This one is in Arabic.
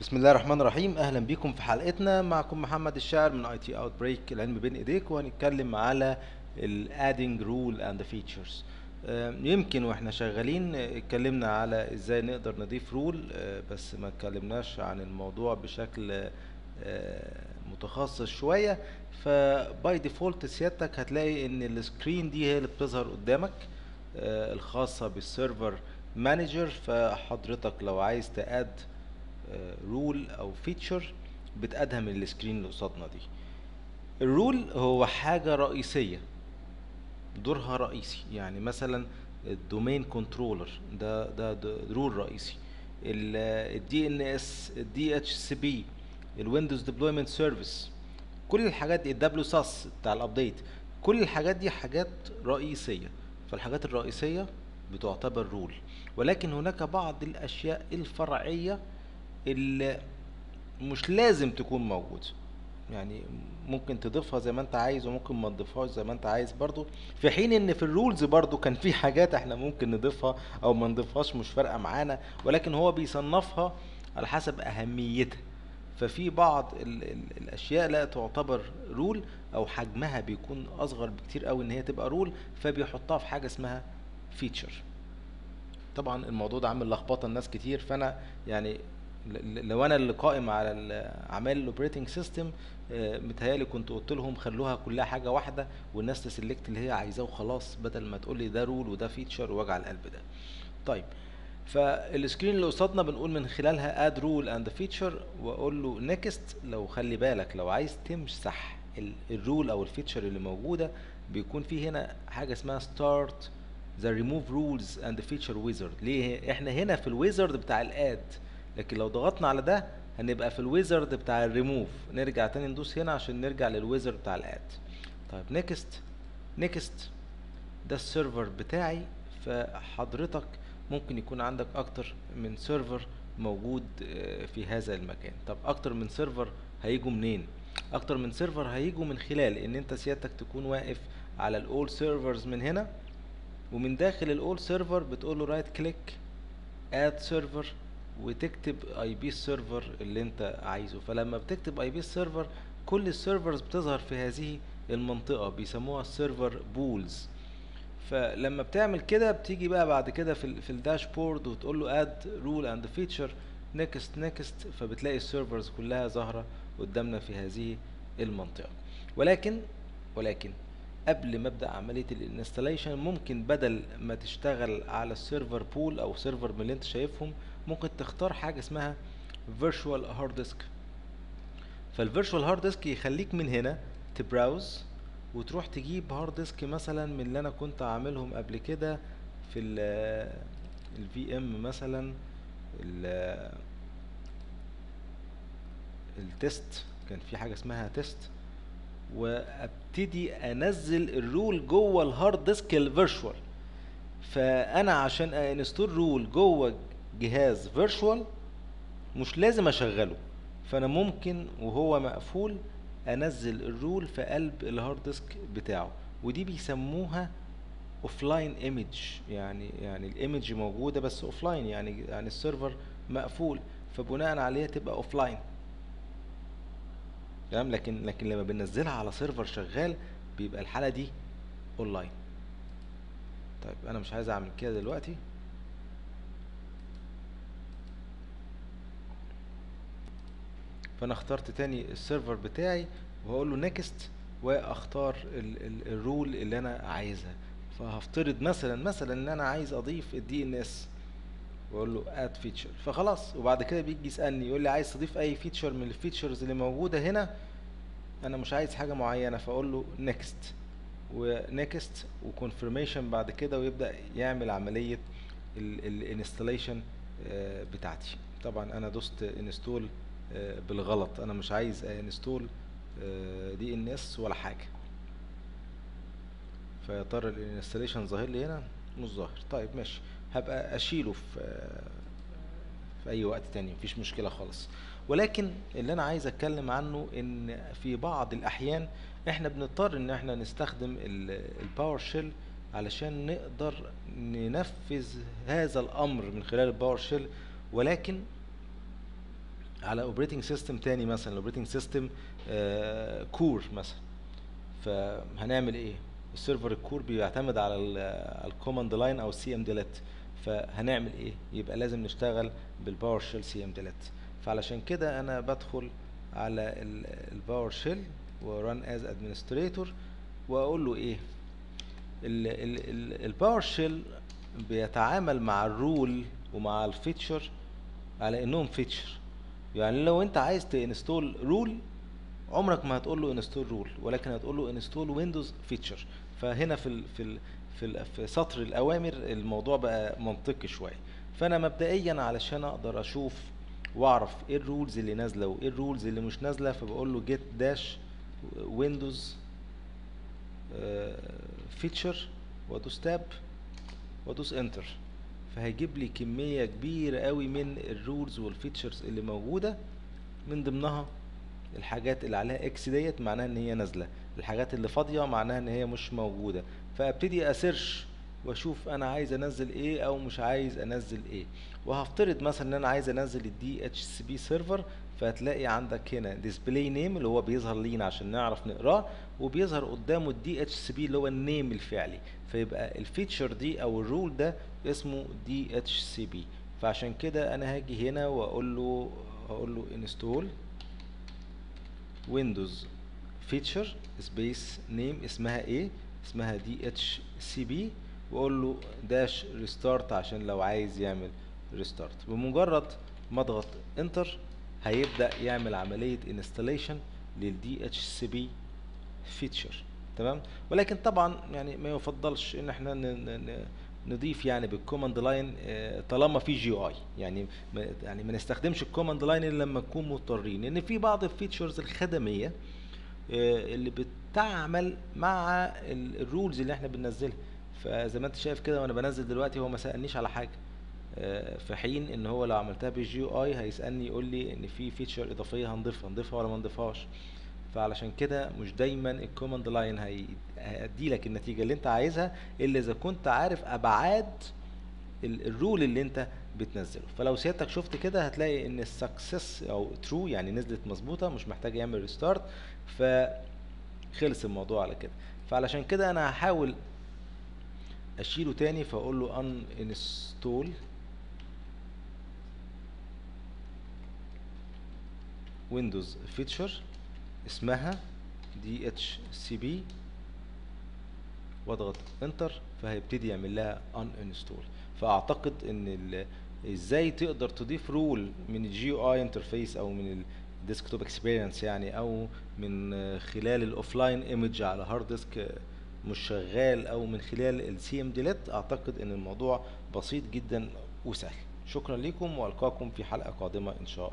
بسم الله الرحمن الرحيم. أهلا بيكم في حلقتنا. معكم محمد الشاعر من IT outbreak العلم بين إيديك وهنتكلم على ال adding role and features يمكن وإحنا شغالين آه، اتكلمنا على إزاي نقدر نضيف role بس ما اتكلمناش عن الموضوع بشكل آه، متخصص شوية. ف by default سيادتك هتلاقي إن ال screen دي هي اللي بتظهر قدامك آه، الخاصة بال server manager فحضرتك لو عايز ت add role أو feature بت add ها من ال screen اللي قصادنا دي. ال role هو حاجة رئيسية دورها رئيسي. يعني مثلا ال domain controller ده, ده role رئيسي. ال DNS ال DHCP ال Windows Deployment Service كل الحاجات دي ال WSUS بتاع ال update كل الحاجات دي حاجات رئيسية. فالحاجات الرئيسية بتعتبر role ولكن هناك بعض الأشياء الفرعية اللي مش لازم تكون موجوده يعني ممكن تضيفها زي ما انت عايز وممكن ما تضيفهاش زي ما انت عايز برضو. في حين إن في ال roles برضو كان في حاجات إحنا ممكن نضيفها أو ما نضيفهاش مش فارقة معانا ولكن هو بيصنفها على حسب أهميتها. ففي بعض ال ال الأشياء لا تعتبر role أو حجمها بيكون أصغر بكتير قوي إن هي تبقى role فبيحطها في حاجة اسمها feature طبعا الموضوع ده عامل لخبطة لناس كتير فأنا يعني لو أنا اللي قائم على ال- أعمال ال operating system متهيألي كنت قلت لهم خلوها كلها حاجة واحدة والناس ت select اللي هي عايزاه وخلاص بدل ما تقول لي ده role وده feature ووجع القلب ده. طيب فال screen اللي قصادنا بنقول من خلالها add role and feature وأقول له next لو خلي بالك لو عايز تمسح ال role أو ال feature اللي موجودة بيكون في هنا حاجة اسمها ستارت ذا ريموف رولز اند فيتشر ويزرد ليه؟ إحنا هنا في ال wizard بتاع ال add لكن لو ضغطنا على ده هنبقى في الويزرد بتاع الريموف نرجع تاني ندوس هنا عشان نرجع لل wizard بتاع ال add طيب next next ده ال server بتاعي. فحضرتك ممكن يكون عندك أكتر من server موجود آه، في هذا المكان. طب أكتر من server هيجوا منين؟ أكتر من server هيجوا من خلال إن أنت سيادتك تكون واقف على ال all servers من هنا ومن داخل ال all server بتقول له right click add server وتكتب IP ال server اللي انت عايزه. فلما بتكتب IP ال server كل ال servers بتظهر في هذه المنطقة بيسموها ال server pools فلما بتعمل كده بتيجي بقى بعد كده في في ال dashboard وتقول له add role and feature next next فبتلاقي ال servers كلها ظاهرة قدامنا في هذه المنطقة. ولكن ولكن قبل ما أبدأ عملية ال installation ممكن بدل ما تشتغل على ال server pool أو server من اللي أنت شايفهم ممكن تختار حاجة اسمها virtual hard disk فال virtual hard disk يخليك من هنا ت browse وتروح تجيب hard disk مثلا من اللي أنا كنت عاملهم قبل كده في ال VM مثلا ال- ال test كان في حاجة اسمها test وأبتدي أنزل ال role جوه ال hard disk ال virtual فأنا عشان أ install role جوه جهاز virtual مش لازم أشغله. فأنا ممكن وهو مقفول أنزل ال role في قلب ال hard disk بتاعه. ودي بيسموها offline image يعني يعني ال image موجودة بس offline يعني يعني ال server مقفول. فبناء عليها تبقى offline تمام؟ لكن لكن لما بننزلها على server شغال بيبقى الحالة دي اونلاين طيب أنا مش عايز أعمل كده دلوقتي. فأنا اخترت تاني ال server بتاعي وهقول له next وأختار ال- ال- ال role اللي أنا عايزها. فهفترض مثلا مثلا إن أنا عايز أضيف ال DNS وأقول له add feature فخلاص وبعد كده بيجي يسألني يقول لي عايز تضيف أي feature من ال features اللي موجودة هنا؟ أنا مش عايز حاجة معينة فأقول له next و next و confirmation بعد كده ويبدأ يعمل عملية ال installation بتاعتي. طبعا أنا دوست install بالغلط. أنا مش عايز install DNS ولا حاجة. فيا ترى ال installation ظاهر لي هنا مش ظاهر. طيب ماشي. هبقى أشيله في في أي وقت تاني مفيش مشكلة خالص. ولكن اللي أنا عايز أتكلم عنه إن في بعض الأحيان إحنا بنضطر إن إحنا نستخدم ال PowerShell علشان نقدر ننفذ هذا الأمر من خلال ال PowerShell ولكن على operating system تاني مثلا ال operating system core مثلا. فهنعمل إيه؟ ال server ال core بيعتمد على ال command line أو ال cmdlet فهنعمل إيه؟ يبقى لازم نشتغل بال PowerShell cmdlet فعلشان كده أنا بدخل على ال PowerShell و run as administrator وأقول له إيه؟ ال PowerShell بيتعامل مع ال role ومع ال feature على إنهم feature يعني لو انت عايز ت install role عمرك ما هتقول له install role ولكن هتقول له install windows feature فهنا في ال في ال في, ال في سطر الأوامر الموضوع بقى منطقي شوية. فأنا مبدئيا علشان أقدر أشوف وأعرف إيه ال roles اللي نازلة وإيه ال roles اللي مش نازلة فبقول له get dash windows feature وأدوس tab وأدوس enter فهيجيب لي كمية كبيرة قوي من ال roles وال features اللي موجودة من ضمنها الحاجات اللي عليها X ديت معناها إن هي نازلة. الحاجات اللي فاضية معناها إن هي مش موجودة. فأبتدي أ search وأشوف أنا عايز أنزل إيه أو مش عايز أنزل إيه. وهفترض مثلا إن أنا عايز أنزل ال DHCP server فهتلاقي عندك هنا display name اللي هو بيظهر لينا عشان نعرف نقراه وبيظهر قدامه ال DHCP اللي هو ال name الفعلي. فيبقى ال feature دي أو ال role ده اسمه DHCP فعشان كده أنا هاجي هنا وأقول له هقول له install windows feature space name اسمها إيه؟ اسمها DHCP وأقول له dash restart عشان لو عايز يعمل restart بمجرد ما اضغط enter هيبدأ يعمل عملية installation لل DHCP feature تمام؟ ولكن طبعا يعني ما يفضلش إن إحنا نضيف يعني بال command line طالما في GUI يعني يعني ما نستخدمش ال command line إلا لما نكون مضطرين. لأن في بعض ال features الخدمية اللي بتعمل مع ال roles اللي إحنا بننزلها. فزي ما أنت شايف كده وأنا بنزل دلوقتي هو ما سألنيش على حاجة. في حين إن هو لو عملتها بال GUI هيسألني يقول لي إن في feature إضافية هنضيفها نضيفها ولا ما نضيفهاش فعلشان كده مش دايما ال command line هيدي لك النتيجة اللي انت عايزها إلا إذا كنت عارف أبعاد ال role اللي انت بتنزله. فلو سيادتك شفت كده هتلاقي إن ال success أو true يعني نزلت مظبوطة مش محتاج يعمل restart فخلص الموضوع على كده. فعلشان كده أنا هحاول أشيله تاني فاقول له uninstall windows feature اسمها DHCP واضغط enter فهيبتدي يعمل لها uninstall فأعتقد إن إزاي تقدر تضيف role من ال GUI interface أو من ال desktop experience يعني أو من خلال ال offline image على hard disk مش شغال أو من خلال ال cmdlet أعتقد إن الموضوع بسيط جدا وسهل. شكرا لكم وألقاكم في حلقة قادمة إن شاء الله.